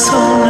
soul.